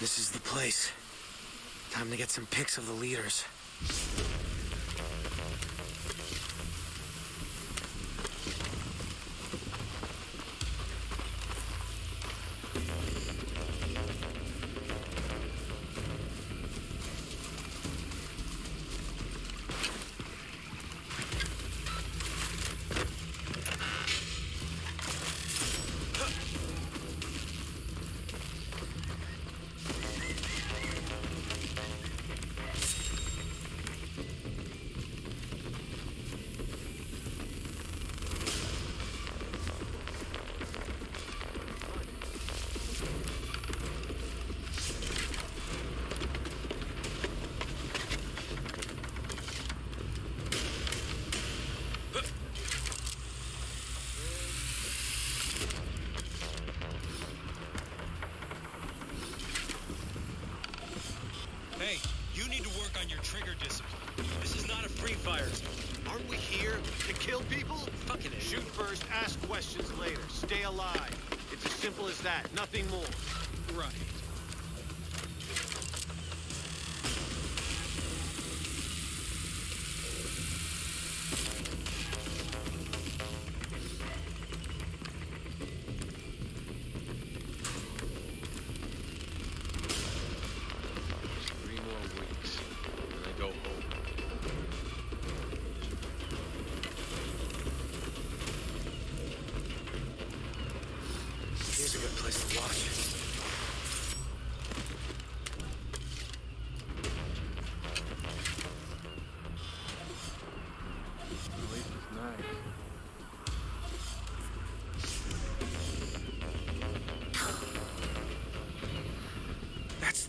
This is the place. Time to get some pics of the leaders. Discipline. This is not a free fire zone. Aren't we here to kill people? Fucking A. Shoot first, ask questions later. Stay alive. It's as simple as that, nothing more. Right.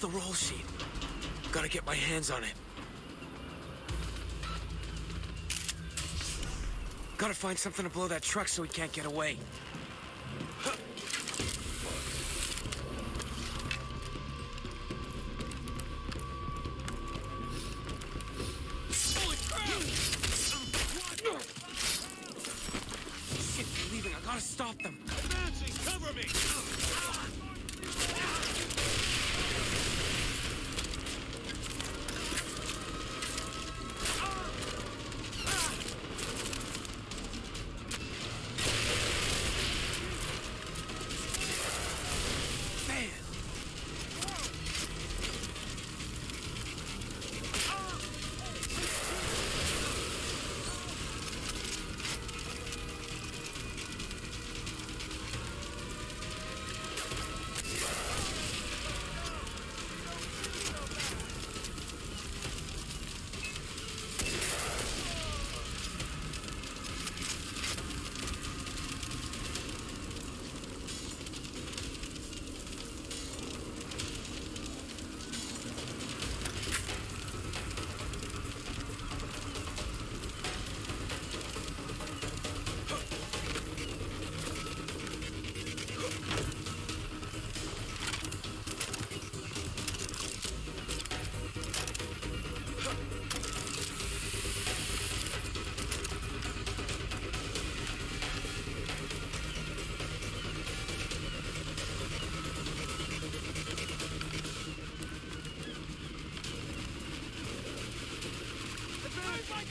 The roll sheet. Gotta get my hands on it. Gotta find something to blow that truck so he can't get away. Shit, leaving. I gotta stop them.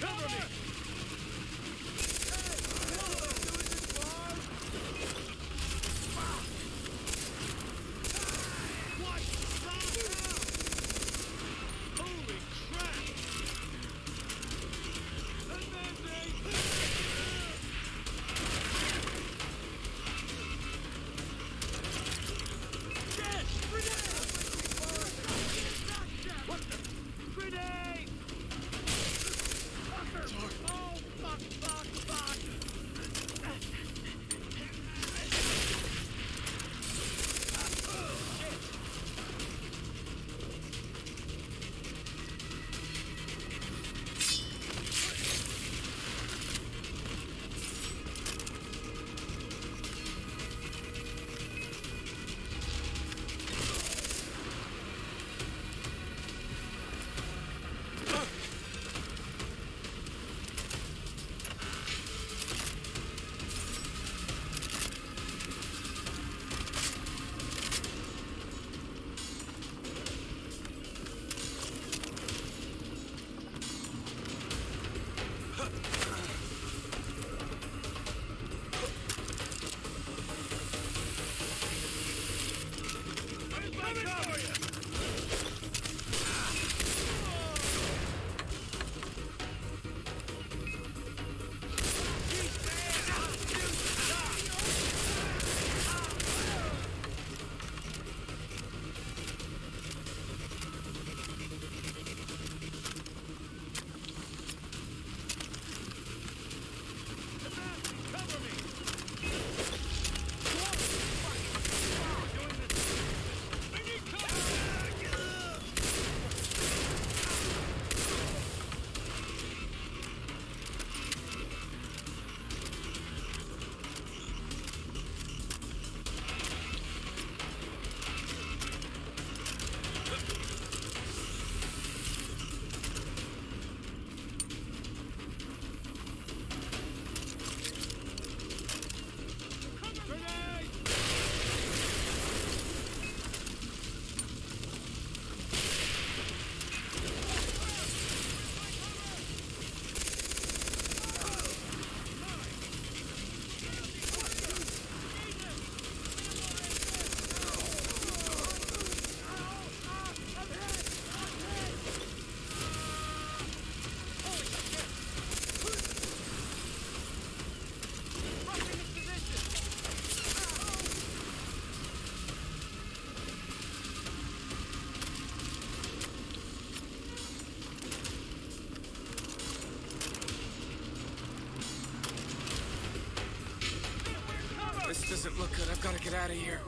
Cover me! coming for you! I've got to get out of here.